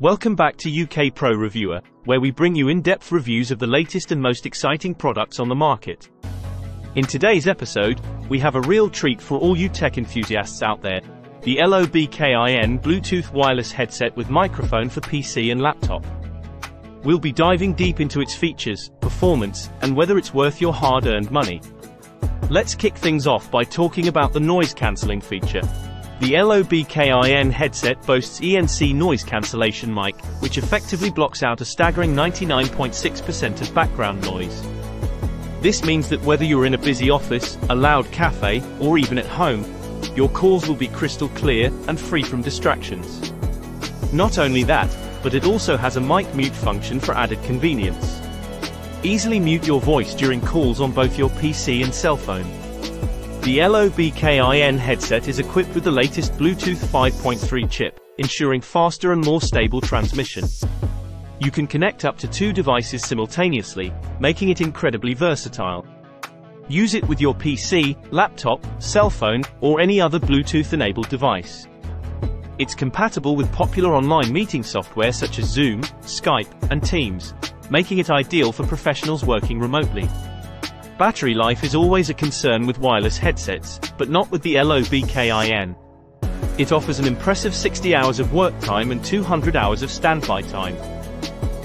Welcome back to UK Pro Reviewer, where we bring you in-depth reviews of the latest and most exciting products on the market. In today's episode, we have a real treat for all you tech enthusiasts out there. The LOBKIN Bluetooth wireless headset with microphone for PC and laptop. We'll be diving deep into its features, performance, and whether it's worth your hard-earned money. Let's kick things off by talking about the noise cancelling feature. The LOBKIN headset boasts ENC noise cancellation mic, which effectively blocks out a staggering 99.6% of background noise. This means that whether you're in a busy office, a loud cafe, or even at home, your calls will be crystal clear and free from distractions. Not only that, but it also has a mic mute function for added convenience. Easily mute your voice during calls on both your PC and cell phone. The LOBKIN headset is equipped with the latest Bluetooth 5.3 chip, ensuring faster and more stable transmission. You can connect up to two devices simultaneously, making it incredibly versatile. Use it with your PC, laptop, cell phone, or any other Bluetooth-enabled device. It's compatible with popular online meeting software such as Zoom, Skype, and Teams, making it ideal for professionals working remotely. Battery life is always a concern with wireless headsets, but not with the LOBKIN. It offers an impressive 60 hours of work time and 200 hours of standby time.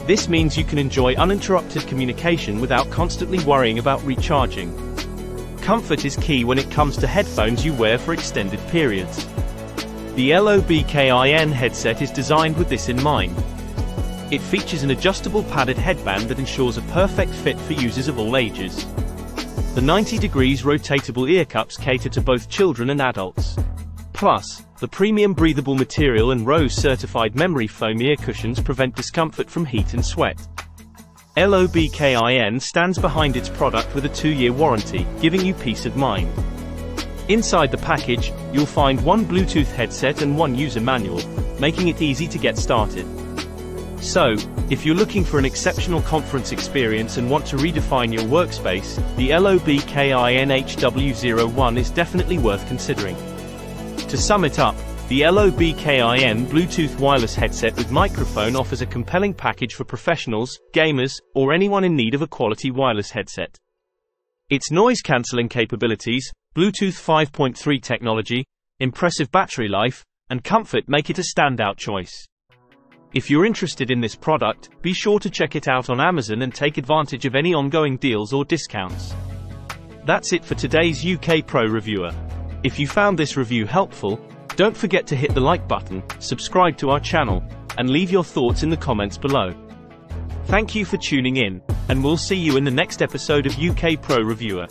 This means you can enjoy uninterrupted communication without constantly worrying about recharging. Comfort is key when it comes to headphones you wear for extended periods. The LOBKIN headset is designed with this in mind. It features an adjustable padded headband that ensures a perfect fit for users of all ages. The 90 degrees rotatable ear cups cater to both children and adults. Plus, the premium breathable material and RoHS certified memory foam ear cushions prevent discomfort from heat and sweat. LOBKIN stands behind its product with a two-year warranty, giving you peace of mind. Inside the package, you'll find one Bluetooth headset and one user manual, making it easy to get started. So, if you're looking for an exceptional conference experience and want to redefine your workspace, the LOBKIN HW01 is definitely worth considering. To sum it up, the LOBKIN Bluetooth wireless headset with microphone offers a compelling package for professionals, gamers, or anyone in need of a quality wireless headset. Its noise cancelling capabilities, Bluetooth 5.3 technology, impressive battery life, and comfort make it a standout choice. If you're interested in this product, be sure to check it out on Amazon and take advantage of any ongoing deals or discounts. That's it for today's UK Pro Reviewer. If you found this review helpful, don't forget to hit the like button, subscribe to our channel, and leave your thoughts in the comments below. Thank you for tuning in, and we'll see you in the next episode of UK Pro Reviewer.